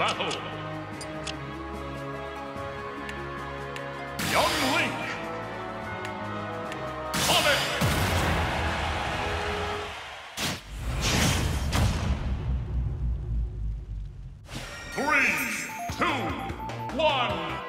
Battle! Young Link! Sonic! Three, two, one,